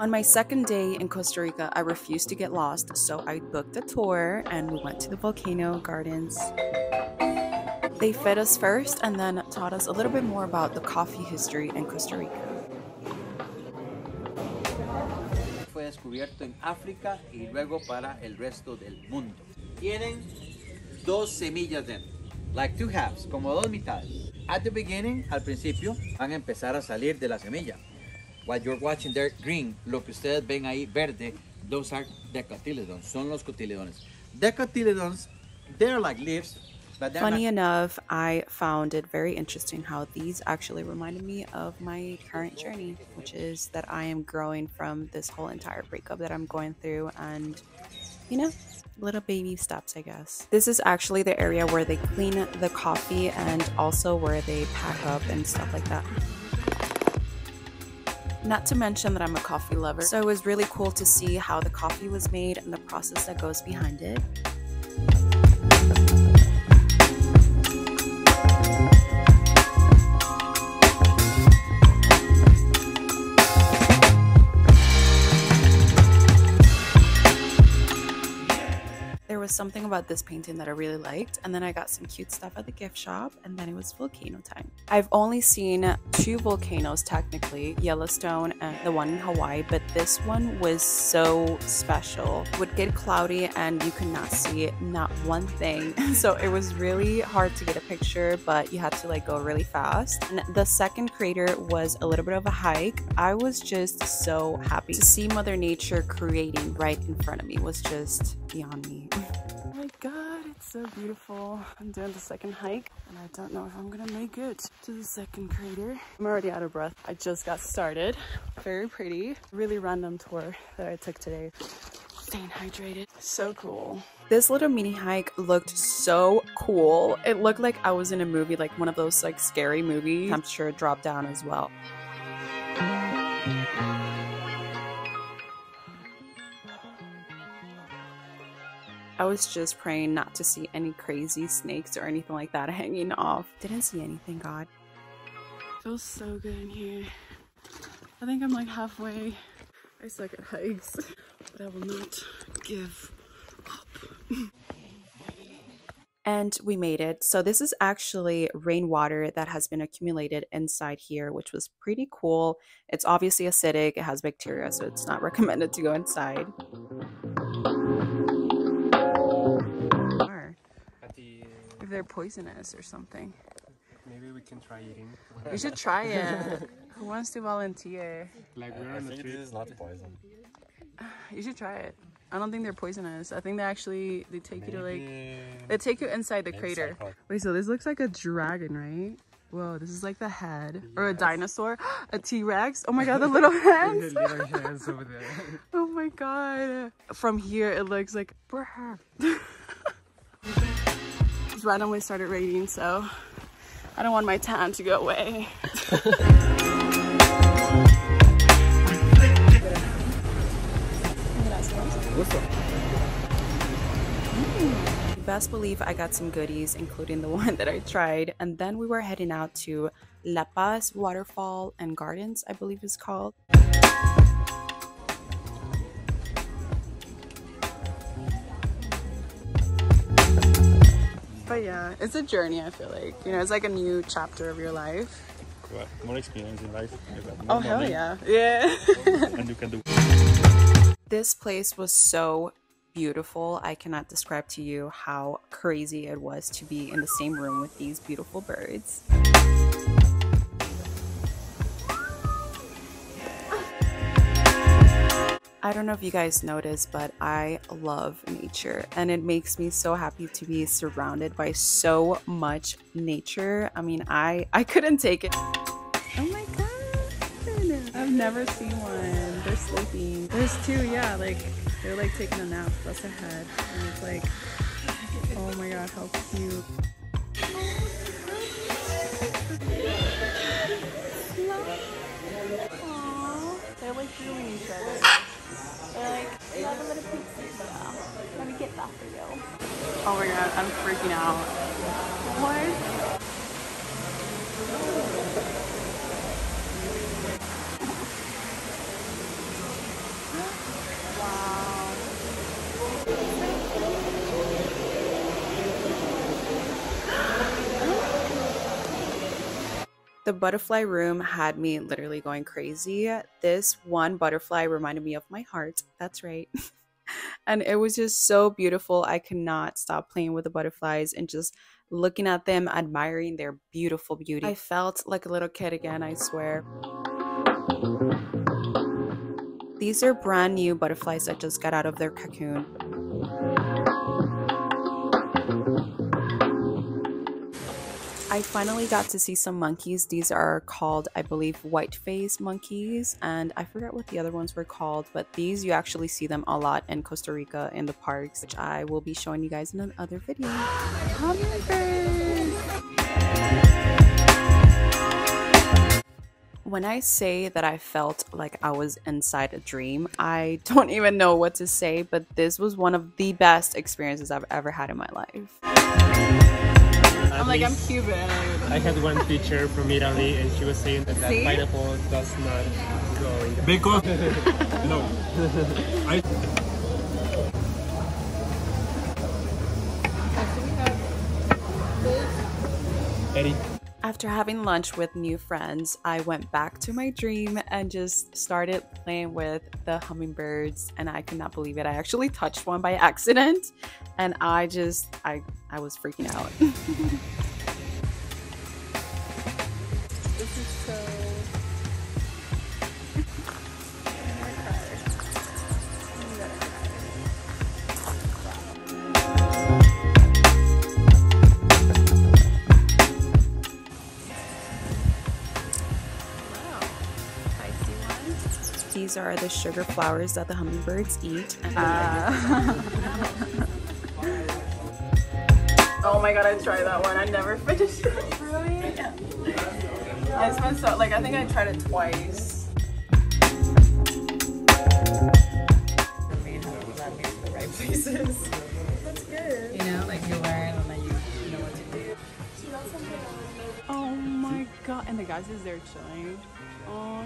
On my second day in Costa Rica, I refused to get lost, so I booked a tour and we went to the volcano gardens. They fed us first and then taught us a little bit more about the coffee history in Costa Rica. Fue descubierto en África y luego para el resto del mundo. Tienen dos semillas dentro, like two halves, como dos mitades. At the beginning, al principio, van a empezar a salir de la semilla. What you're watching there, green, lo que ustedes ven ahí, verde, those are dicotyledons, son los cotyledons. Dicotyledons, they're like leaves, Funny enough, I found it very interesting how these actually reminded me of my current journey, which is that I am growing from this whole entire breakup that I'm going through and, you know, little baby steps, I guess. This is actually the area where they clean the coffee and also where they pack up and stuff like that. Not to mention that I'm a coffee lover, so it was really cool to see how the coffee was made and the process that goes behind it. Something about this painting that I really liked, and then I got some cute stuff at the gift shop, and then it was volcano time. I've only seen two volcanoes technically, Yellowstone and the one in Hawaii, but this one was so special. It would get cloudy and you could not see not one thing. So it was really hard to get a picture, but you had to like go really fast. And the second crater was a little bit of a hike. I was just so happy to see Mother Nature creating right in front of me was just beyond me. So beautiful. I'm doing the second hike and I don't know if I'm gonna make it to the second crater. I'm already out of breath. I just got started. Very pretty. Really random tour that I took today. Staying hydrated. So cool. This little mini hike looked so cool. It looked like I was in a movie, like one of those like scary movies. Temperature dropped down as well. I was just praying not to see any crazy snakes or anything like that hanging off. Didn't see anything, God. Feels so good in here. I think I'm like halfway. I suck at hikes, but I will not give up. and we made it. So this is actually rainwater that has been accumulated inside here, which was pretty cool. It's obviously acidic, it has bacteria, so it's not recommended to go inside. They're poisonous or something. maybe we can try eating. We should try it. Who wants to volunteer? Like we're I on a think trip. this is not poison. You should try it. I don't think they're poisonous. I think they actually they take you to like they take you inside the maybe crater. psycho. Wait, so this looks like a dragon, right? Whoa, this is like the head or a dinosaur, a T-Rex. Oh my god, the little The hands. little hands over there. Oh my god. From here, it looks like. Randomly started raining, so I don't want my tan to go away. Best believe I got some goodies, including the one that I tried, and then we were heading out to La Paz Waterfall and Gardens, I believe it's called. But yeah, it's a journey, I feel like. You know, it's like a new chapter of your life. What? More experience in life. Oh, hell yeah. Yeah. And you can do. this place was so beautiful. I cannot describe to you how crazy it was to be in the same room with these beautiful birds. I don't know if you guys noticed, but I love nature and it makes me so happy to be surrounded by so much nature. I mean, I I couldn't take it. Oh my god. I've never seen one. They're sleeping. There's two, yeah, like they're like taking a nap. That's a head. And it's like oh my god, how cute. Aww. They're like feeling each other. Let me get that for you. Oh my god, I'm freaking out. What? The butterfly room had me literally going crazy. This one butterfly reminded me of my heart. That's right. and it was just so beautiful. I could not stop playing with the butterflies and just looking at them, admiring their beautiful beauty. I felt like a little kid again, I swear. These are brand new butterflies that just got out of their cocoon. I finally got to see some monkeys. These are called, I believe, white face monkeys, and I forget what the other ones were called, but these you actually see them a lot in Costa Rica in the parks, which I will be showing you guys in another video. When I say that I felt like I was inside a dream, I don't even know what to say, but this was one of the best experiences I've ever had in my life. I'm like, I'm Cuban. I had one teacher from Italy, and she was saying that, that pineapple does not go in the Because no, I. After having lunch with new friends, I went back to my dream and just started playing with the hummingbirds and I could not believe it. I actually touched one by accident and I just I I was freaking out. this is so These are the sugar flowers that the hummingbirds eat. Uh. oh my god, I tried that one. I never finished it. Really? Yeah. I spent so like I think I tried it twice. Places. That's good. You know, like you learn and then you know what to do. Oh my god, and the guys is there chilling. Oh,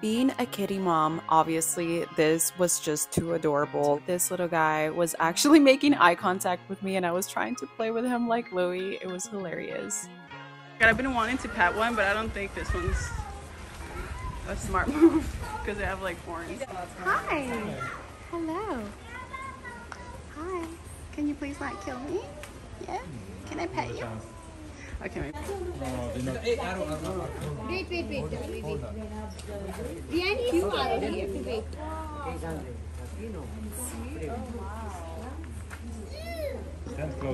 being a kitty mom, obviously, this was just too adorable. This little guy was actually making eye contact with me, and I was trying to play with him like Louie. It was hilarious. I've been wanting to pet one, but I don't think this one's a smart move because they have like horns. Hi. Hello. Hi. Can you please not kill me? Yeah? Can I pet you? Okay, maybe. Wait, wait, wait. wait, wait. Behind you are here. Wait.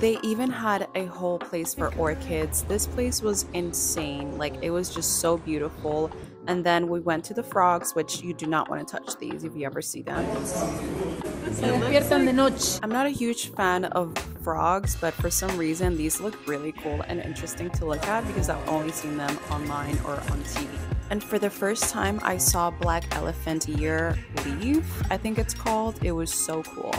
They even had a whole place for orchids. This place was insane. Like, it was just so beautiful. And then we went to the frogs, which you do not want to touch these if you ever see them. I'm not a huge fan of frogs, but for some reason these look really cool and interesting to look at because I've only seen them online or on TV. And for the first time, I saw black elephant ear leaf, I think it's called. It was so cool.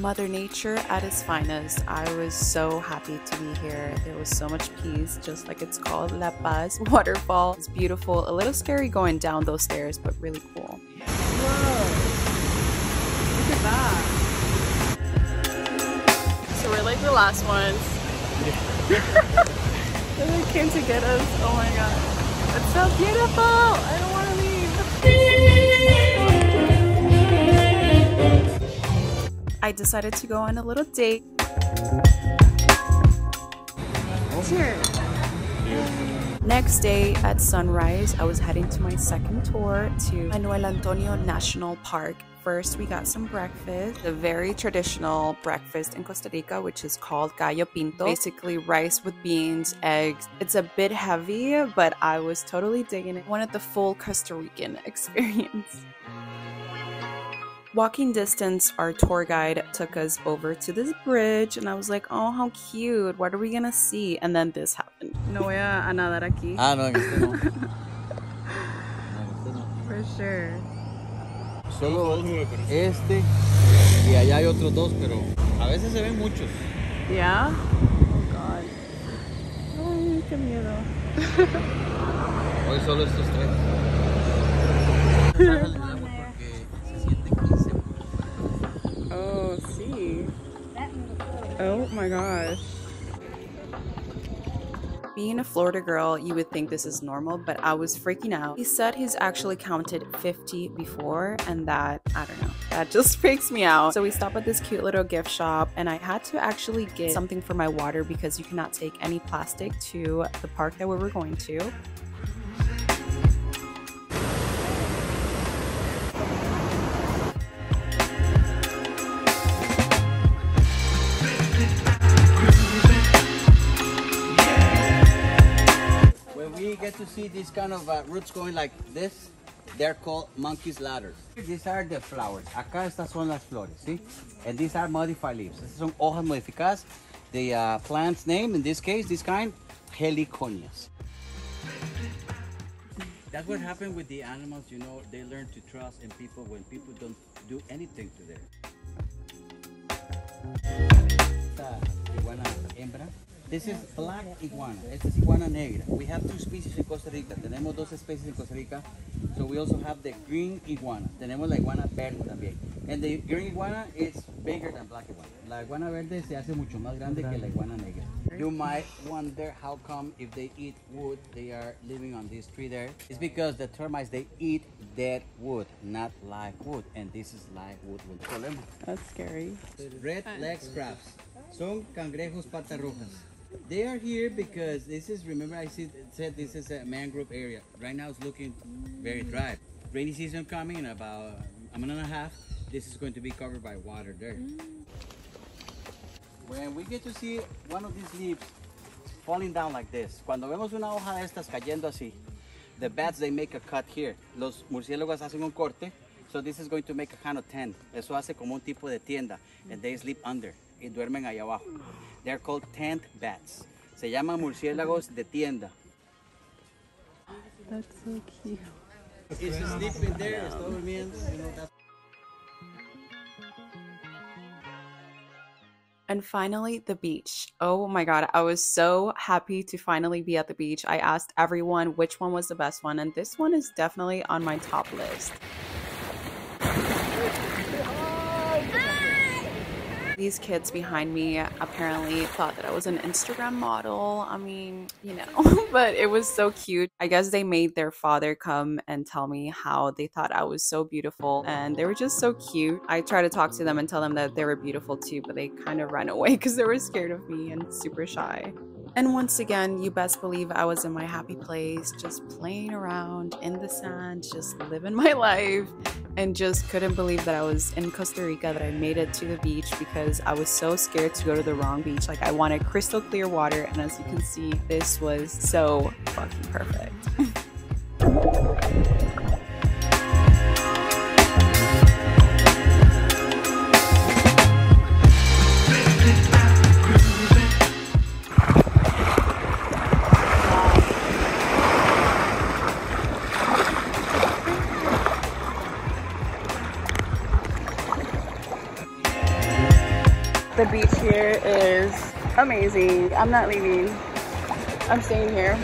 Mother Nature at its finest. I was so happy to be here. There was so much peace, just like it's called La Paz waterfall. It's beautiful, a little scary going down those stairs, but really cool. Whoa! Look at that. So we're like the last ones. they came to get us. Oh my god. It's so beautiful! I don't want to I decided to go on a little date. Next day at sunrise, I was heading to my second tour to Manuel Antonio National Park First, we got some breakfast, the very traditional breakfast in Costa Rica, which is called gallo pinto. Basically, rice with beans, eggs. It's a bit heavy, but I was totally digging it. Wanted the full Costa Rican experience. Walking distance, our tour guide took us over to this bridge, and I was like, oh, how cute. What are we gonna see? And then this happened. No voy a, a nadar aquí. Ah, no, en este no. For sure. Solo este y allá hay otros dos, pero a veces se ven muchos. Yeah? Oh god. Ay, qué miedo. Hoy solo estos tres. Oh my gosh. Being a Florida girl, you would think this is normal, but I was freaking out. He said he's actually counted 50 before, and that, I don't know, that just freaks me out. So we stop at this cute little gift shop, and I had to actually get something for my water because you cannot take any plastic to the park that we were going to. We get to see these kind of uh, roots going like this, they're called monkey's ladders. These are the flowers. Acá estas son las flores, ¿sí? And these are modified leaves. Estas son hojas modificadas. The uh, plant's name, in this case, this kind, heliconias. That's what happened with the animals, you know, they learn to trust in people when people don't do anything to them. Esta iguana hembra. This is black iguana. Esta es iguana negra. We have two species in Costa Rica. Tenemos dos especies en Costa Rica. So we also have the green iguana. Tenemos la iguana verde también. And the green iguana is bigger than black iguana. La iguana verde se hace mucho más grande que la iguana negra. You might wonder how come if they eat wood, they are living on this tree there. It's because the termites, they eat dead wood, not live wood. And this is live wood with problema. That's scary. Red leg crabs. Son cangrejos patas rojas. They are here because this is, remember I said, said this is a mangrove area. Right now it's looking very dry. Rainy season coming in about a month and a half. This is going to be covered by water there. Mm. When we get to see one of these leaves falling down like this, cuando vemos una hoja de estas cayendo así, the bats they make a cut here. Los murciélagos hacen un corte, so this is going to make a kind of tent. Eso hace como un tipo de tienda, and they sleep under y duermen ahí abajo. They're called tent bats. Se llaman murciélagos de tienda. That's so cute. It's sleeping there, está durmiendo, you know, that's And finally, the beach. Oh my god, I was so happy to finally be at the beach. I asked everyone which one was the best one, and this one is definitely on my top list. These kids behind me apparently thought that I was an Instagram model. I mean, you know, but it was so cute. I guess they made their father come and tell me how they thought I was so beautiful and they were just so cute. I tried to talk to them and tell them that they were beautiful too, but they kind of ran away because they were scared of me and super shy. And once again, you best believe I was in my happy place, just playing around in the sand, just living my life, and just couldn't believe that I was in Costa Rica, that I made it to the beach because I was so scared to go to the wrong beach. Like, I wanted crystal clear water, and as you can see, this was so fucking perfect. amazing. I'm not leaving. I'm staying here.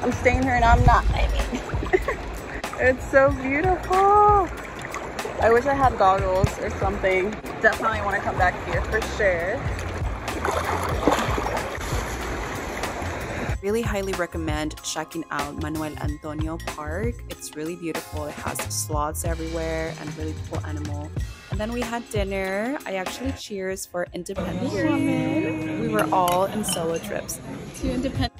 I'm staying here and I'm not leaving. it's so beautiful. I wish I had goggles or something. Definitely want to come back here for sure. really highly recommend checking out Manuel Antonio Park. It's really beautiful. It has sloths everywhere and really cool animal. And then we had dinner. I actually cheers for independent women. We were all in solo trips. Two independent